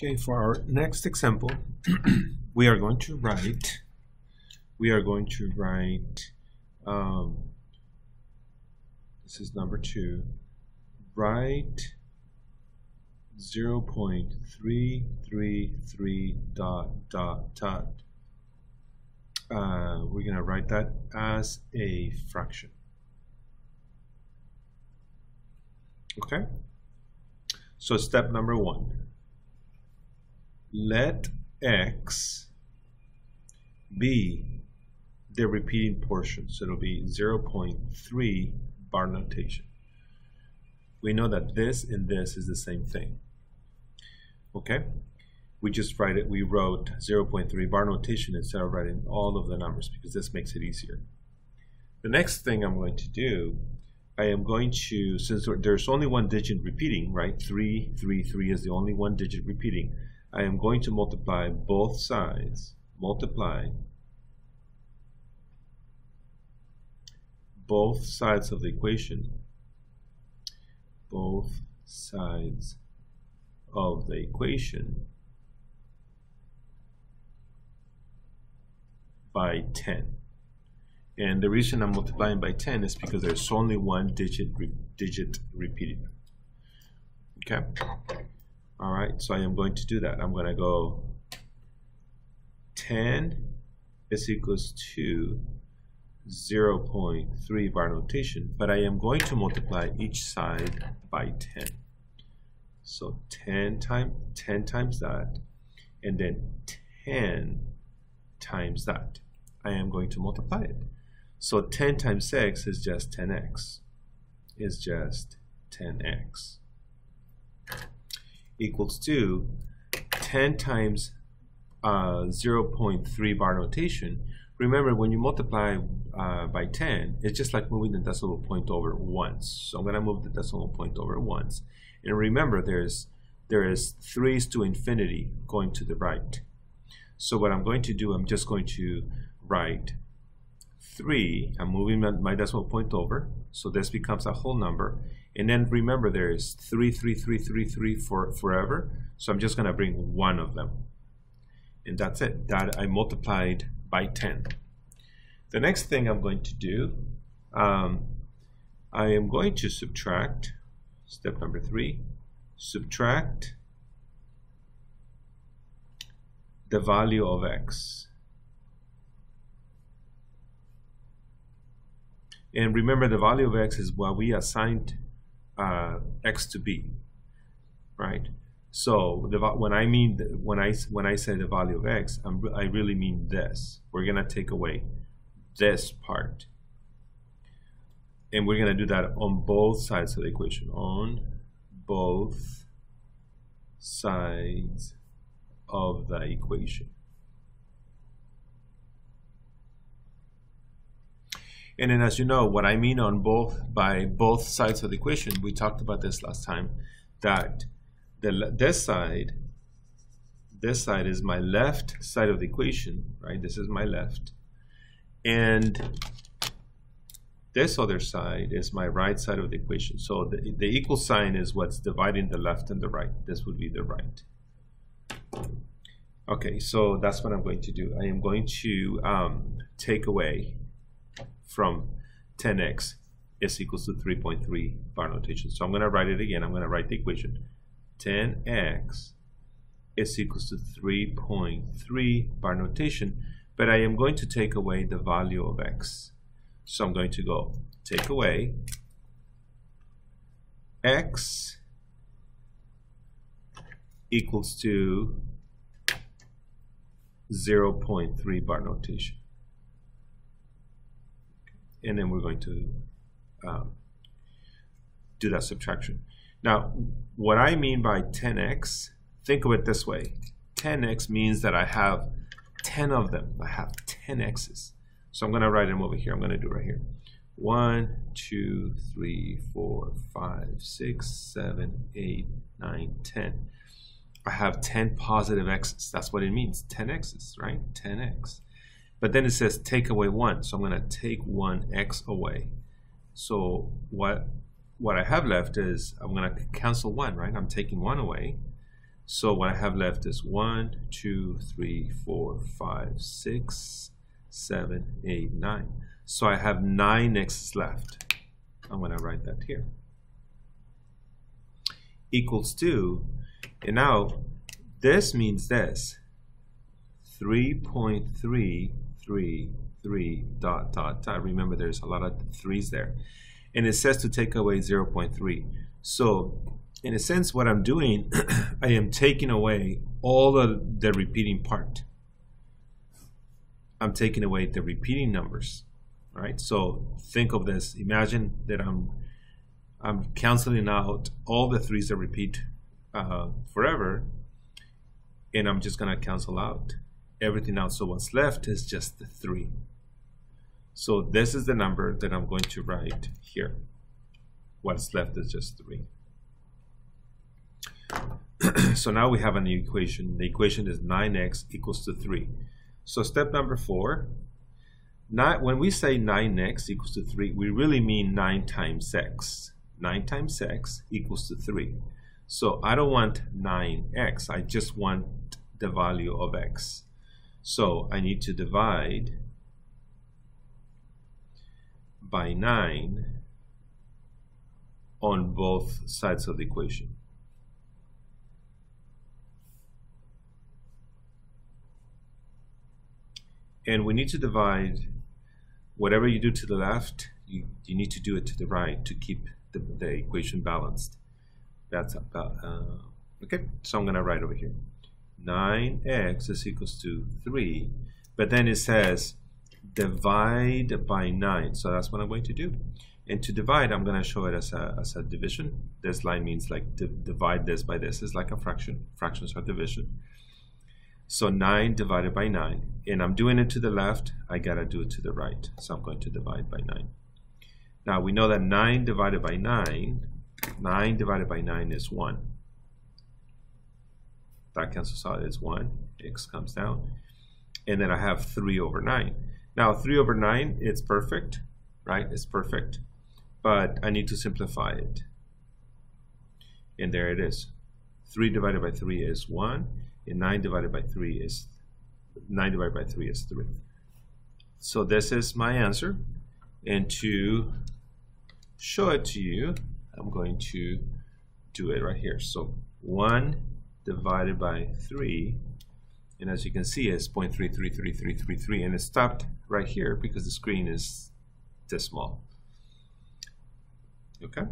Okay, for our next example, we are going to write, we are going to write, um, this is number two, write 0.333 dot dot dot. Uh, we're going to write that as a fraction. Okay? So step number one let x be the repeating portion. So it'll be 0.3 bar notation. We know that this and this is the same thing. Okay? We just write it, we wrote 0.3 bar notation instead of writing all of the numbers because this makes it easier. The next thing I'm going to do, I am going to, since there's only one digit repeating, right? 3, 3, 3 is the only one digit repeating. I am going to multiply both sides, multiply both sides of the equation, both sides of the equation by 10. And the reason I'm multiplying by 10 is because there's only one digit, re digit repeated. Okay? All right, so I am going to do that. I'm going to go 10 is equals to 0 0.3 bar notation, but I am going to multiply each side by 10. So 10 times 10 times that, and then 10 times that. I am going to multiply it. So 10 times x is just 10x. Is just 10x equals to 10 times uh, 0.3 bar notation, remember when you multiply uh, by 10, it's just like moving the decimal point over once. So I'm going to move the decimal point over once. And remember there's there is 3's to infinity going to the right. So what I'm going to do, I'm just going to write 3. I'm moving my decimal point over. So this becomes a whole number. And then remember there is 3, 3, 3, 3, 3 for forever. So I'm just going to bring one of them. And that's it. That I multiplied by 10. The next thing I'm going to do, um, I am going to subtract, step number 3, subtract the value of x. And remember the value of x is what we assigned uh, x to be, right? So the, when I mean when I when I say the value of x, I'm, I really mean this. We're gonna take away this part, and we're gonna do that on both sides of the equation. On both sides of the equation. And then as you know, what I mean on both by both sides of the equation, we talked about this last time, that the, this side, this side is my left side of the equation, right? This is my left. And this other side is my right side of the equation. So the, the equal sign is what's dividing the left and the right. This would be the right. Okay, so that's what I'm going to do. I am going to um, take away from 10x is equals to 3.3 bar notation. So I'm going to write it again. I'm going to write the equation. 10x is equals to 3.3 bar notation, but I am going to take away the value of x. So I'm going to go take away x equals to 0.3 bar notation and then we're going to um, do that subtraction. Now, what I mean by 10x, think of it this way. 10x means that I have 10 of them. I have 10 x's. So I'm going to write them over here. I'm going to do right here. 1, 2, 3, 4, 5, 6, 7, 8, 9, 10. I have 10 positive x's. That's what it means. 10 x's, right? 10x. But then it says take away 1. So I'm going to take 1x away. So what what I have left is I'm going to cancel 1, right? I'm taking 1 away. So what I have left is 1, 2, 3, 4, 5, 6, 7, 8, 9. So I have 9 x's left. I'm going to write that here. Equals 2. And now this means this. 3.333 dot dot dot. Remember there's a lot of threes there. And it says to take away 0.3. So in a sense what I'm doing, I am taking away all of the repeating part. I'm taking away the repeating numbers. All right, so think of this. Imagine that I'm I'm canceling out all the threes that repeat uh, forever, and I'm just gonna cancel out everything else. So what's left is just the three. So this is the number that I'm going to write here. What's left is just three. so now we have an equation. The equation is 9x equals to 3. So step number 4, not, when we say 9x equals to 3, we really mean 9 times x. 9 times x equals to 3. So I don't want 9x, I just want the value of x. So I need to divide by 9 on both sides of the equation. And we need to divide whatever you do to the left, you, you need to do it to the right to keep the, the equation balanced. That's about, uh, okay, so I'm going to write over here. 9x is equals to 3, but then it says divide by 9, so that's what I'm going to do. And to divide, I'm going to show it as a, as a division. This line means like divide this by this is like a fraction. Fractions are division. So 9 divided by 9. And I'm doing it to the left. I got to do it to the right. So I'm going to divide by 9. Now we know that 9 divided by 9, 9 divided by 9 is 1. That cancels out as 1. X comes down. And then I have 3 over 9. Now 3 over 9, it's perfect, right? It's perfect. But I need to simplify it. And there it is. 3 divided by 3 is 1 and 9 divided by 3 is 9 divided by 3 is 3. So this is my answer. And to show it to you, I'm going to do it right here. So 1 divided by 3, and as you can see, it's 0.333333, and it stopped right here because the screen is this small. Okay?